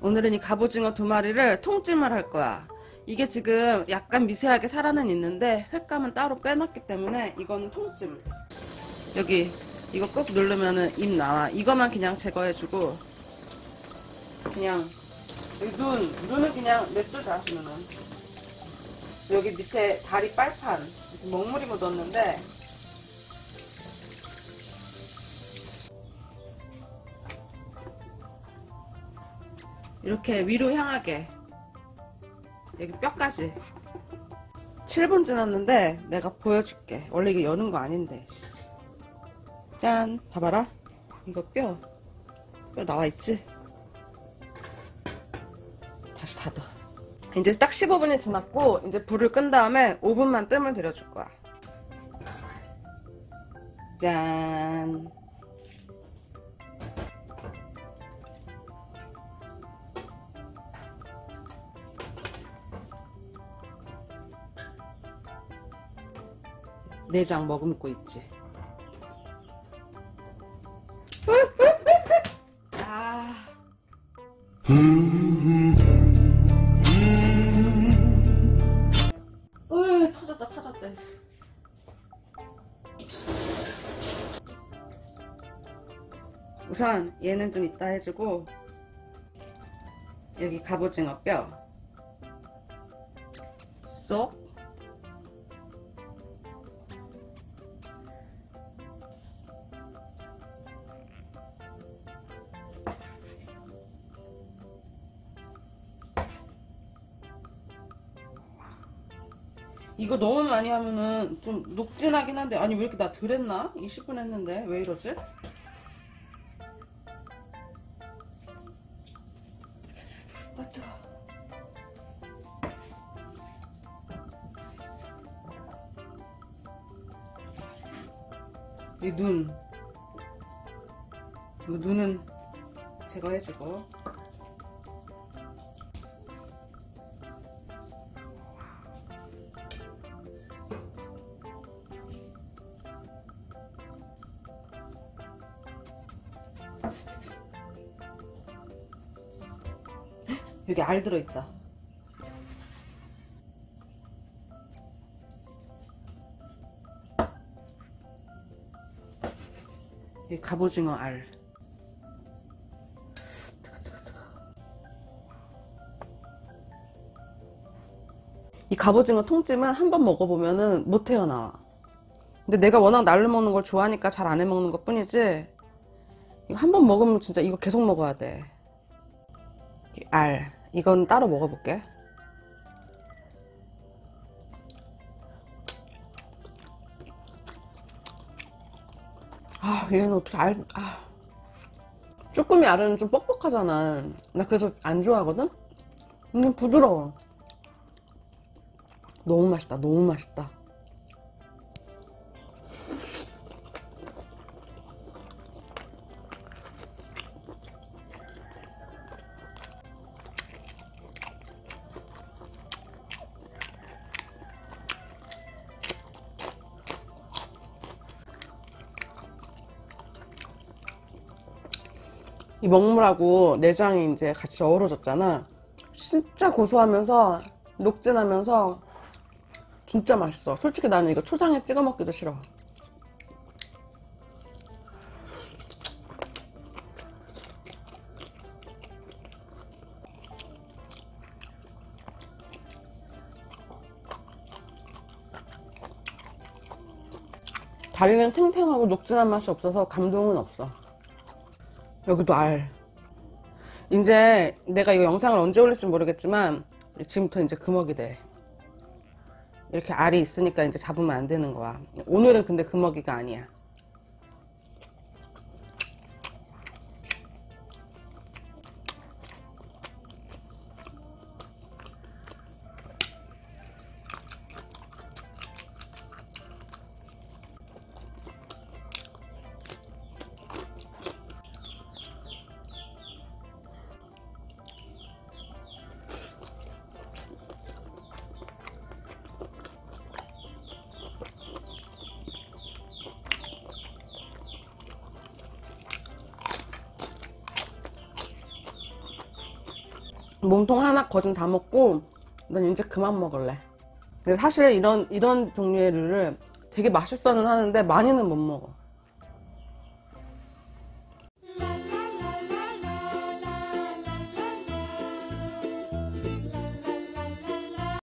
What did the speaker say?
오늘은 이 갑오징어 두 마리를 통찜을 할 거야. 이게 지금 약간 미세하게 살아는 있는데 횟감은 따로 빼놨기 때문에 이거는 통찜. 여기 이거 꾹 누르면은 입 나와. 이거만 그냥 제거해주고 그냥 눈 눈을 그냥 냅두자 눈은. 여기 밑에 다리 빨판 지금 먹물이 묻었는데 이렇게 위로 향하게. 여기 뼈까지. 7분 지났는데 내가 보여줄게. 원래 이게 여는 거 아닌데. 짠. 봐봐라. 이거 뼈. 뼈 나와있지? 다시 닫아. 이제 딱 15분이 지났고 이제 불을 끈 다음에 5분만 뜸을 들여줄 거야. 짠 내장 머금고 있지. 아. 으, 터졌다, 터졌다. 우선 얘는 좀 이따 해주고 여기 갑오징어 뼈 쏙. 이거 너무 많이 하면은 좀 녹진 하긴 한데 아니 왜 이렇게 나 덜했나? 20분 했는데 왜 이러지? 아 뜨거 이 눈 이 눈은 제거 해주고 여기 알 들어있다. 여기 갑오징어 알. 이 갑오징어 통찜은 한 번 먹어보면은 못 태어나와. 근데 내가 워낙 날로 먹는 걸 좋아하니까 잘 안 해 먹는 것 뿐이지. 이거 한 번 먹으면 진짜 이거 계속 먹어야 돼. 알. 이건 따로 먹어볼게. 아, 얘는 어떻게 알, 아. 쭈꾸미 알은 좀 뻑뻑하잖아. 나 그래서 안 좋아하거든? 근데 부드러워. 너무 맛있다, 너무 맛있다. 이 먹물하고 내장이 이제 같이 어우러졌잖아. 진짜 고소하면서 녹진하면서 진짜 맛있어. 솔직히 나는 이거 초장에 찍어 먹기도 싫어. 다리는 탱탱하고 녹진한 맛이 없어서 감동은 없어. 여기도 알. 이제 내가 이거 영상을 언제 올릴지 모르겠지만 지금부터 이제 금어기 돼. 이렇게 알이 있으니까 이제 잡으면 안 되는 거야. 오늘은 근데 금어기가 아니야. 몸통 하나 거진 다 먹고 난 이제 그만 먹을래. 사실 이런 이런 종류의 류를 되게 맛있어는 하는데 많이는 못 먹어.